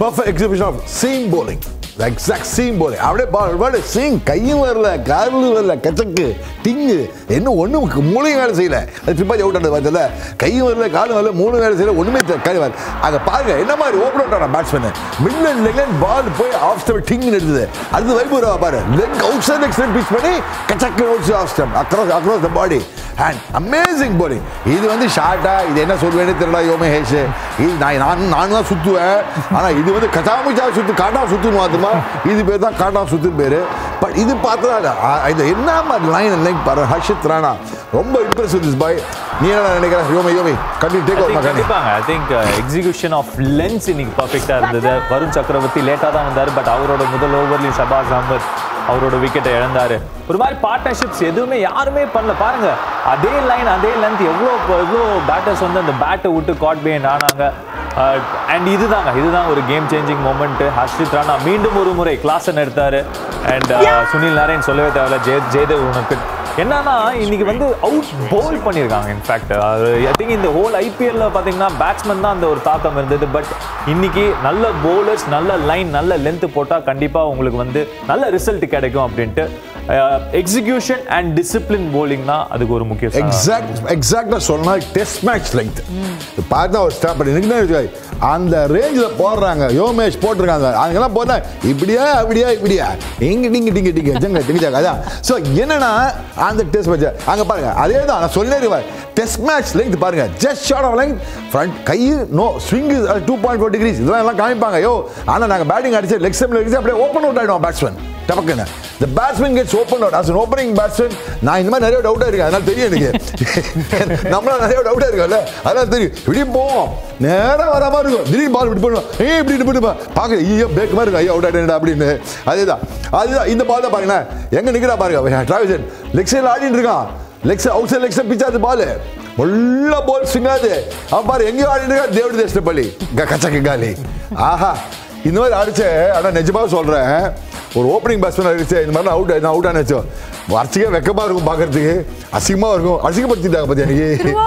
Perfect exhibition of seam bowling exact seam bowling அப்படியே ball seam கையும் வரல காலும் வரல கச்சக்கு டிங்கு என்ன ஒன்றும் மூளையும் வேலை செய்யல. அது ட்ரிப்பாஜி அவுட் ஆனது பார்த்தல கையும் வரல காலும் வரல மூணு வேலை செய்யல ஒன்றுமே கை வரல அங்கே பாருங்க என்ன மாதிரி ஓப்பன் அவுட் ஆன பேட்ஸ்மேன் மிட் லெகன் பால் போய் ஆஃப் ஸ்டெப் டிங்னு எடுத்தது. அடுத்து வைபூரா பாரு leg outside extent pitch பண்ணி கச்சக்கு out off stump across across the body and amazing bowling இது வந்து ஷார்ட்டா இது என்ன சொல்வேன்னு தெரியல யோமே ஹேஷ். இது நான் நான் நான் தான் சுற்றுவேன் ஆனால் இது வந்து கச்சாமுச்சா சுத்து காட்டா சுத்துன்னு மாத்துமா? இது பேர் தான் காட்டா சுத்து பேர். பட் இது பார்த்தா இது என்ன மாதிரி லைன் லைக் பாரு ஹர்ஷித் ராணா. ரொம்ப இம்ப்ரெஸ் திஸ் பாய் நீ என்ன நினைக்கிற? யோமே யோமே கண்டி டேக் ஓவர் கண்டி கண்டிப்பாங்க I think execution of lengths இன்னைக்கு பர்ஃபெக்டா இருந்தது. வருண் சக்கரவர்த்தி லேட்டா தான் வந்தாரு பட் அவரோட முதல் ஓவர்லயும் ஷபாஸ் அஹமத் அவரோட விக்கெட்டை இழந்தாரு. ஒரு மாதிரி பார்ட்னர்ஷிப்ஸ் எதுவுமே யாருமே பண்ணல. பாருங்க அதே லைன் அதே லென்த் எவ்வளோ எவ்வளோ பேட்டர்ஸ் வந்து அந்த பேட்டை விட்டு காட் பேண்ட் ஆனாங்க. அண்ட் இதுதாங்க இதுதான் ஒரு game changing moment Harshit Rana மீண்டும் ஒரு முறை கிளாஸ் எடுத்தாரு அண்ட் சுனில் நாராயண் சொல்லவே தேவையில்ல. ஜெய ஜெயதேவ் உனக்கு என்னன்னா இன்னைக்கு வந்து அவுட் பவுல் பண்ணியிருக்காங்க இன்ஃபேக்ட் ஐ திங்க் இந்த ஹோல் ஐபிஎல்ல பார்த்தீங்கன்னா பேட்ஸ்மேன் தான் அந்த ஒரு தாக்கம் இருந்தது. பட் இன்னைக்கு நல்ல போலர்ஸ் நல்ல லைன் நல்ல லென்த் போட்டால் கண்டிப்பாக உங்களுக்கு வந்து நல்ல ரிசல்ட் கிடைக்கும் அப்படின்ட்டு எக்ஸிகியூஷன் அண்ட் டிசிப்ளின் போலிங் தான் அதுக்கு ஒரு முக்கிய எக்ஸாக்ட் எக்ஸாக்டாக சொன்னா டெஸ்ட் மேட்ச் லெங்க் பார்த்தா ஒரு ஸ்டாப் பண்ணி எனக்கு அந்த ரேஞ்சில் போடுறாங்க. யோமேஷ் போட்டிருக்காங்க. அதுக்கெல்லாம் போதா இப்படியா அப்படியா இப்படியா? இங்க டிங்க டிங்க டிங்க. ஜங்க டிங்க ஜங்க அதான். ஸோ என்னன்னா அந்த டெஸ்ட் மேட்ச் அங்கே பாருங்க. அதே தான் நான் சொல்லிடுவேன் டெஸ்ட் மேட்ச் லெங்க் பாருங்க. Just short of length front guy no swing two point four degrees இதெல்லாம் எல்லாம் காமிப்பாங்க. யோ ஆனால் நாங்கள் பேட்டிங் அடிச்சு லெக் ஸ்டெம்ல அடிச்சு அப்படியே ஓப்பன் அவுட் ஆகிடுவோம் பேட்ஸ்மேன் டபக்குன்னு. இந்த batsman gets open out as an opening நான் இந்த மாதிரி நிறைய டவுட்டாக இருக்கு அதனால தெரியும் எனக்கு. நம்மளால் நிறைய டவுட்டாக இருக்கும்ல. அதனால தெரியும். இப்படி போவோம் நேராக வர மாதிரி இருக்கும். திடீர் பால் இப்படி பண்ணுவோம் ஏய் இப்படி இப்படி பண்ணுவா பார்க்க ஐயோ பேக் மாதிரி இருக்கும். ஐயோ அவுட் ஆயிட்டா அப்படின்னு. அதுதான். அதுதான். இந்த பால் தான் பாருங்களேன். எங்கே நிற்கிறா பாருங்க. டிராவிசன். லெக் சைடில் ஆடிட்டு இருக்கான். Leg side outside leg side பிச்சாது ball உள்ள பால் சிங்காது அவன் பாரு எங்கேயோ ஆடிட்டு இருக்கா தேவடி தேஷ்டப்பள்ளி கச்சக்கு காலி ஆஹா. இந்த மாதிரி அடிச்ச ஆனால் நிஜமாக சொல்கிறேன் ஒரு ஓப்பனிங் பேட்ஸ்மேன் அடிச்சு இந்த மாதிரி அவுட் நான் அவுட் ஆனச்சோ வரிசையாக வெக்கமாக இருக்கும் பார்க்குறதுக்கு அசிங்கமாக இருக்கும். அசிங்கப்படுத்திட்டாங்க பார்த்தீங்க